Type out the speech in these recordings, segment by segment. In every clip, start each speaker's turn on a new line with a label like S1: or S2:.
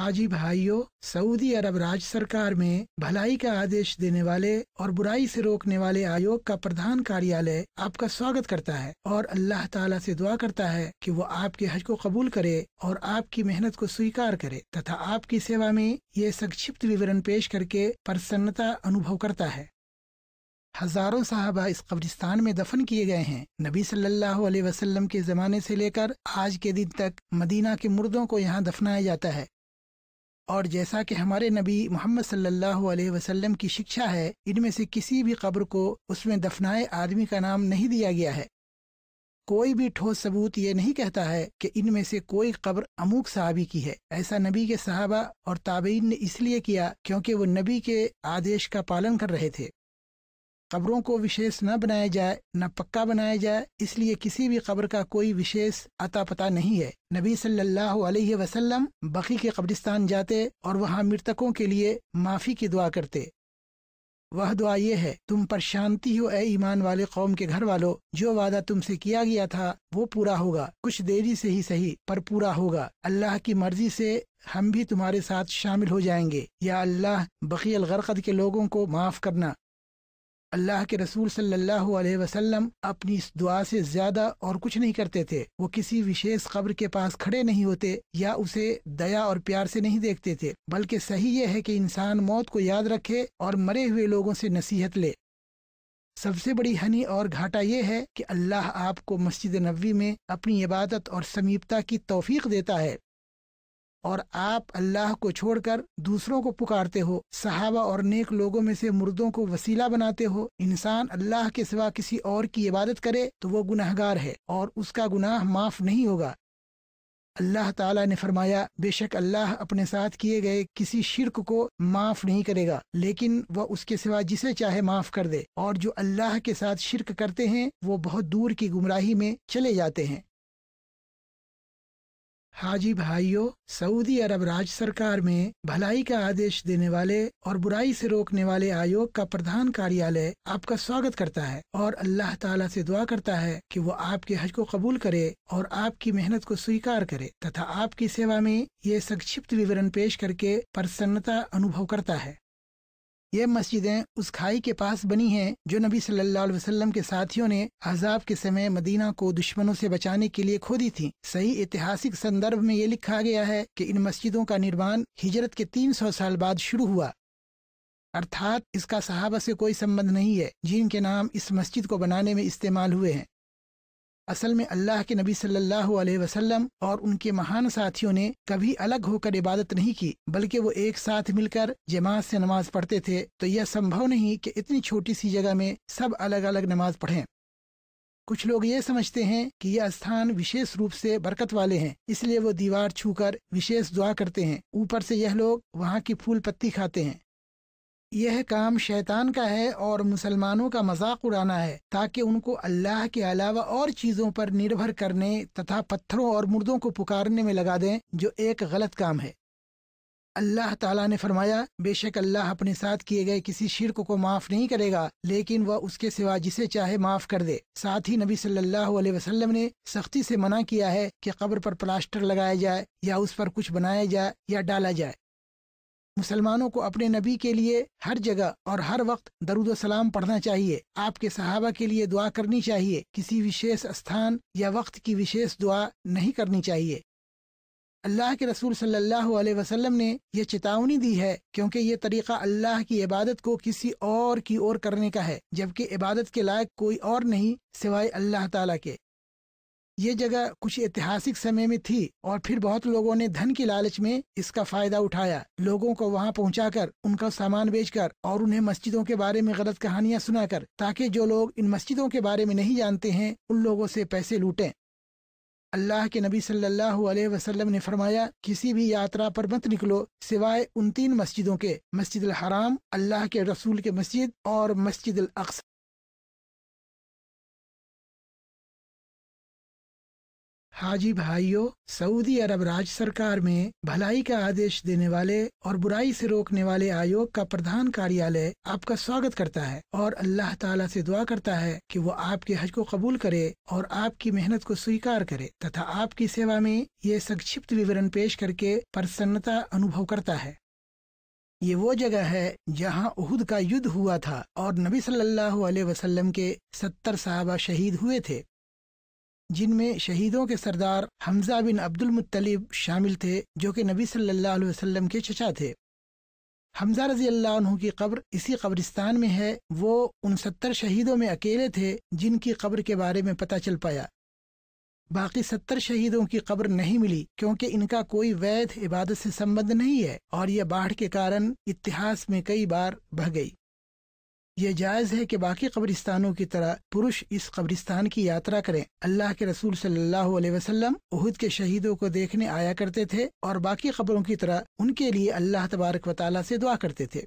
S1: हाजी भाइयों, सऊदी अरब राज्य सरकार में भलाई का आदेश देने वाले और बुराई से रोकने वाले आयोग का प्रधान कार्यालय आपका स्वागत करता है और अल्लाह ताला से दुआ करता है कि वो आपके हज को कबूल करे और आपकी मेहनत को स्वीकार करे तथा आपकी सेवा में ये संक्षिप्त विवरण पेश करके प्रसन्नता अनुभव करता है। हज़ारों साहबा इस कब्रिस्तान में दफन किए गए हैं। नबी सल्लल्लाहु अलैहि वसल्लम के जमाने से लेकर आज के दिन तक मदीना के मुर्दों को यहाँ दफनाया जाता है। और जैसा कि हमारे नबी मोहम्मद सल्लल्लाहु अलैहि वसल्लम की शिक्षा है, इनमें से किसी भी कब्र को उसमें दफनाए आदमी का नाम नहीं दिया गया है। कोई भी ठोस सबूत ये नहीं कहता है कि इनमें से कोई कब्र अमूक साहबी की है। ऐसा नबी के सहाबा और ताबीन ने इसलिए किया क्योंकि वो नबी के आदेश का पालन कर रहे थे। कब्रों को विशेष न बनाया जाए, न पक्का बनाया जाए, इसलिए किसी भी कब्र का कोई विशेष अता पता नहीं है। नबी सल्लल्लाहु अलैहि वसल्लम बकी के कब्रिस्तान जाते और वहाँ मृतकों के लिए माफ़ी की दुआ करते। वह दुआ ये है, तुम पर शांति हो ए ईमान वाले कौम के घर वालों जो वादा तुमसे किया गया था, वो पूरा होगा। कुछ देरी से ही सही, पर पूरा होगा। अल्लाह की मर्ज़ी से हम भी तुम्हारे साथ शामिल हो जाएँगे। या अल्लाह, बकी अलगरकद के लोगों को माफ़ करना। अल्लाह के रसूल सल्लल्लाहु अलैहि वसल्लम अपनी इस दुआ से ज़्यादा और कुछ नहीं करते थे। वो किसी विशेष कब्र के पास खड़े नहीं होते या उसे दया और प्यार से नहीं देखते थे, बल्कि सही ये है कि इंसान मौत को याद रखे और मरे हुए लोगों से नसीहत ले। सबसे बड़ी हनी और घाटा ये है कि अल्लाह आपको मस्जिद नबी में अपनी इबादत और समीपता की तौफीक देता है। और आप अल्लाह को छोड़कर दूसरों को पुकारते हो, सहाबा और नेक लोगों में से मुर्दों को वसीला बनाते हो, इंसान अल्लाह के सिवा किसी और की इबादत करे तो वो गुनाहगार है और उसका गुनाह माफ़ नहीं होगा। अल्लाह ताला ने फरमाया, बेशक अल्लाह अपने साथ किए गए किसी शिरक को माफ़ नहीं करेगा, लेकिन वह उसके सिवा जिसे चाहे माफ़ कर दे, और जो अल्लाह के साथ शिरक करते हैं, वो बहुत दूर की गुमराही में चले जाते हैं। हाजी भाइयों, सऊदी अरब राज्य सरकार में भलाई का आदेश देने वाले और बुराई से रोकने वाले आयोग का प्रधान कार्यालय आपका स्वागत करता है और अल्लाह ताला से दुआ करता है कि वो आपके हज को कबूल करे और आपकी मेहनत को स्वीकार करे तथा आपकी सेवा में ये संक्षिप्त विवरण पेश करके प्रसन्नता अनुभव करता है। ये मस्जिदें उस खाई के पास बनी हैं जो नबी सल्लल्लाहु अलैहि वसल्लम के साथियों ने अजाब के समय मदीना को दुश्मनों से बचाने के लिए खोदी थी। सही ऐतिहासिक संदर्भ में ये लिखा गया है कि इन मस्जिदों का निर्माण हिजरत के 300 साल बाद शुरू हुआ। अर्थात इसका सहाबा से कोई संबंध नहीं है, जिनके नाम इस मस्जिद को बनाने में इस्तेमाल हुए हैं। असल में अल्लाह के नबी सल्लल्लाहु अलैहि वसल्लम और उनके महान साथियों ने कभी अलग होकर इबादत नहीं की, बल्कि वो एक साथ मिलकर जमात से नमाज़ पढ़ते थे। तो यह संभव नहीं कि इतनी छोटी सी जगह में सब अलग अलग नमाज़ पढ़ें। कुछ लोग ये समझते हैं कि यह स्थान विशेष रूप से बरकत वाले हैं, इसलिए वो दीवार छूकर विशेष दुआ करते हैं। ऊपर से यह लोग वहाँ की फूल पत्ती खाते हैं। यह काम शैतान का है और मुसलमानों का मज़ाक उड़ाना है, ताकि उनको अल्लाह के अलावा और चीज़ों पर निर्भर करने तथा पत्थरों और मुर्दों को पुकारने में लगा दें, जो एक गलत काम है। अल्लाह ताला ने फरमाया, बेशक अल्लाह अपने साथ किए गए किसी शिरक को माफ़ नहीं करेगा, लेकिन वह उसके सिवा जिसे चाहे माफ़ कर दे। साथ ही नबी सल्लल्लाहु अलैहि वसल्लम ने सख्ती से मना किया है कि कब्र पर प्लास्टर लगाया जाए या उस पर कुछ बनाया जाए या डाला जाए। मुसलमानों को अपने नबी के लिए हर जगह और हर वक्त दरुद सलाम पढ़ना चाहिए। आपके सहाबा के लिए दुआ करनी चाहिए। किसी विशेष स्थान या वक्त की विशेष दुआ नहीं करनी चाहिए। अल्लाह के रसूल सल्लल्लाहु अलैहि वसल्लम ने यह चेतावनी दी है, क्योंकि ये तरीका अल्लाह की इबादत को किसी और की ओर करने का है, जबकि इबादत के लायक कोई और नहीं सिवाय अल्लाह ताला के। ये जगह कुछ ऐतिहासिक समय में थी और फिर बहुत लोगों ने धन की लालच में इसका फ़ायदा उठाया। लोगों को वहाँ पहुँचाकर, उनका सामान बेचकर और उन्हें मस्जिदों के बारे में गलत कहानियाँ सुनाकर, ताकि जो लोग इन मस्जिदों के बारे में नहीं जानते हैं, उन लोगों से पैसे लूटें। अल्लाह के नबी सल्लल्लाहु अलैहि वसल्लम ने फरमाया, किसी भी यात्रा पर मत निकलो, सिवाय उन तीन मस्जिदों के मस्जिद हराम, अल्लाह के रसूल के मस्जिद और मस्जिद अक्स। हाजी भाइयों, सऊदी अरब राज्य सरकार में भलाई का आदेश देने वाले और बुराई से रोकने वाले आयोग का प्रधान कार्यालय आपका स्वागत करता है और अल्लाह ताला से दुआ करता है कि वो आपके हज को कबूल करे और आपकी मेहनत को स्वीकार करे तथा आपकी सेवा में ये संक्षिप्त विवरण पेश करके प्रसन्नता अनुभव करता है। ये वो जगह है जहाँ उहुद का युद्ध हुआ था और नबी सल्लल्लाहु अलैहि वसल्लम के सत्तर साहबा शहीद हुए थे। जिनमें शहीदों के सरदार हमजा बिन अब्दुल मुत्तलिब शामिल थे, जो कि नबी सल्लल्लाहु अलैहि वसल्लम के चचा थे। हमजा रज़ी अल्लाह की कब्र इसी कब्रिस्तान में है, वो उन सत्तर शहीदों में अकेले थे, जिनकी कब्र के बारे में पता चल पाया। बाकी सत्तर शहीदों की कब्र नहीं मिली, क्योंकि इनका कोई वैध इबादत से संबंध नहीं है, और यह बाढ़ के कारण इतिहास में कई बार बह गई। ये जायज़ है कि बाकी कब्रिस्तानों की तरह पुरुष इस कब्रिस्तान की यात्रा करें। अल्लाह के रसूल सल्लल्लाहु अलैहि वसल्लम उहुद के शहीदों को देखने आया करते थे और बाकी कब्रों की तरह उनके लिए अल्लाह तबारक वाली से दुआ करते थे।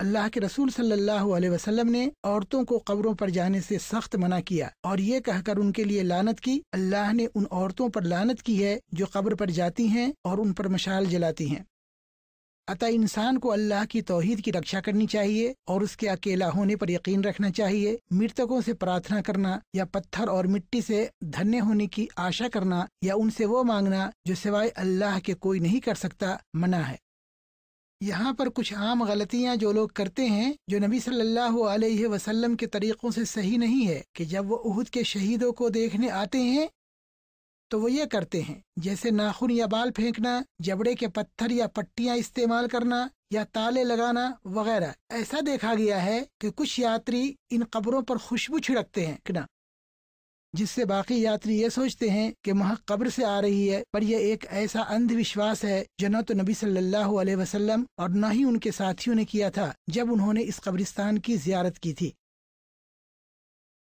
S1: अल्लाह के रसूल सल्लल्लाहु अलैहि वसल्लम ने औरतों को कब्रों पर जाने से सख्त मना किया और ये कहकर उनके लिए लानत की, अल्लाह ने उन औरतों पर लानत की है जो कब्र पर जाती हैं और उन पर मशाल जलाती हैं। अतः इंसान को अल्लाह की तोहहीद की रक्षा करनी चाहिए और उसके अकेला होने पर यकीन रखना चाहिए। मृतकों से प्रार्थना करना या पत्थर और मिट्टी से धन्य होने की आशा करना या उनसे वो मांगना जो सिवाय अल्लाह के कोई नहीं कर सकता, मना है। यहाँ पर कुछ आम गलतियाँ जो लोग करते हैं, जो नबी सल्लल्लाहु अलैहि वसल्लम के तरीकों से सही नहीं है कि जब वो उहुद के शहीदों को देखने आते हैं तो वो ये करते हैं, जैसे नाखून या बाल फेंकना, जबड़े के पत्थर या पट्टियाँ इस्तेमाल करना, या ताले लगाना वगैरह। ऐसा देखा गया है कि कुछ यात्री इन कब्रों पर खुशबू छिड़कते हैं जिससे बाकी यात्री ये सोचते हैं कि वहाँ कब्र से आ रही है, पर यह एक ऐसा अंधविश्वास है, जो न तो नबी सल्लल्लाहु अलैहि वसल्लम और न ही उनके साथियों ने किया था, जब उन्होंने इस कब्रिस्तान की जियारत की थी।